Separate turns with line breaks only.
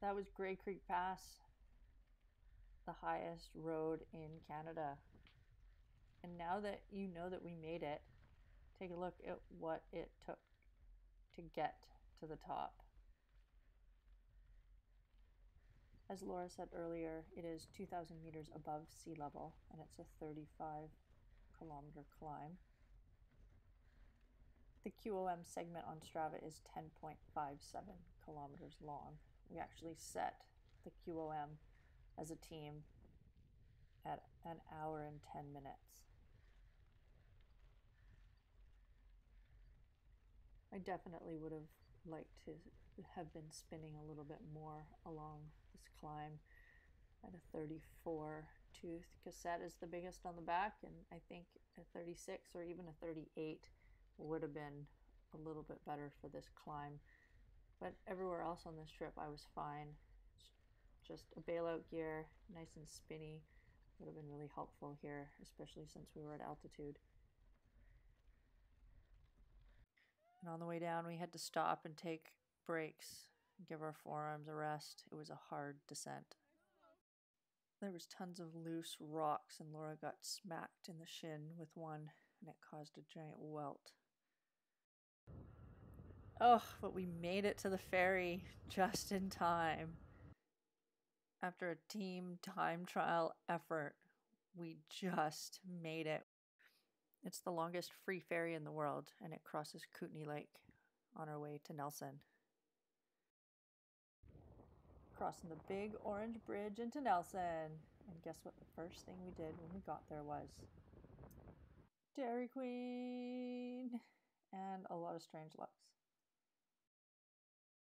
That was Gray Creek Pass, the highest road in Canada. And now that you know that we made it, take a look at what it took to get to the top. As Laura said earlier, it is 2,000 meters above sea level and it's a 35 kilometer climb. The QOM segment on Strava is 10.57 kilometers long. We actually set the QOM as a team at an hour and 10 minutes. I definitely would have liked to have been spinning a little bit more along this climb at a 34 tooth cassette is the biggest on the back and I think a 36 or even a 38 would have been a little bit better for this climb but everywhere else on this trip I was fine. Just a bailout gear nice and spinny. Would have been really helpful here especially since we were at altitude. And on the way down we had to stop and take breaks give our forearms a rest. It was a hard descent. There was tons of loose rocks and Laura got smacked in the shin with one and it caused a giant welt. Oh, but we made it to the ferry just in time. After a team time trial effort, we just made it. It's the longest free ferry in the world and it crosses Kootenay Lake on our way to Nelson crossing the big orange bridge into Nelson. And guess what the first thing we did when we got there was? Dairy Queen! And a lot of strange looks.